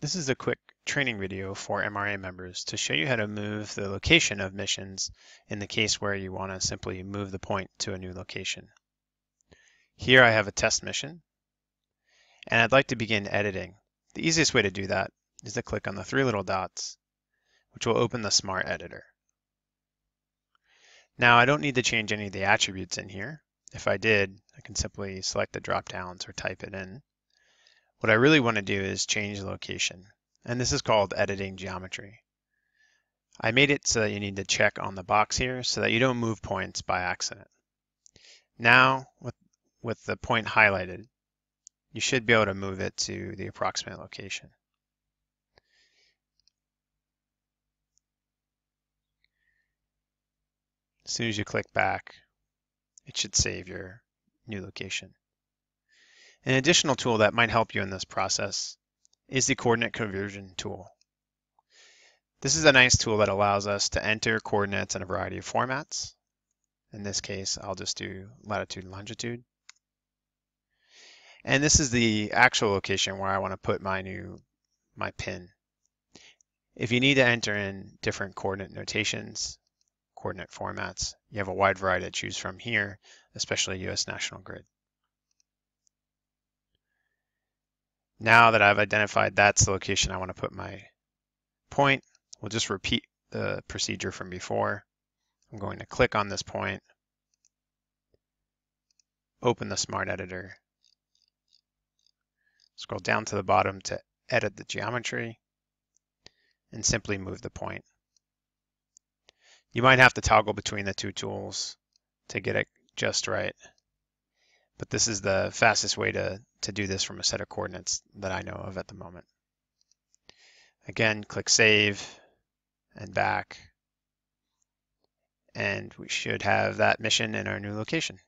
This is a quick training video for MRA members to show you how to move the location of missions in the case where you want to simply move the point to a new location. Here I have a test mission, and I'd like to begin editing. The easiest way to do that is to click on the three little dots, which will open the Smart Editor. Now I don't need to change any of the attributes in here. If I did, I can simply select the drop downs or type it in. What I really want to do is change location, and this is called editing geometry. I made it so that you need to check on the box here so that you don't move points by accident. Now, with, with the point highlighted, you should be able to move it to the approximate location. As soon as you click back, it should save your new location. An additional tool that might help you in this process is the coordinate conversion tool. This is a nice tool that allows us to enter coordinates in a variety of formats. In this case, I'll just do latitude and longitude. And this is the actual location where I want to put my new my pin. If you need to enter in different coordinate notations, coordinate formats, you have a wide variety to choose from here, especially US National Grid. Now that I've identified that's the location I want to put my point, we'll just repeat the procedure from before. I'm going to click on this point, open the Smart Editor, scroll down to the bottom to edit the geometry, and simply move the point. You might have to toggle between the two tools to get it just right but this is the fastest way to, to do this from a set of coordinates that I know of at the moment. Again, click Save and back, and we should have that mission in our new location.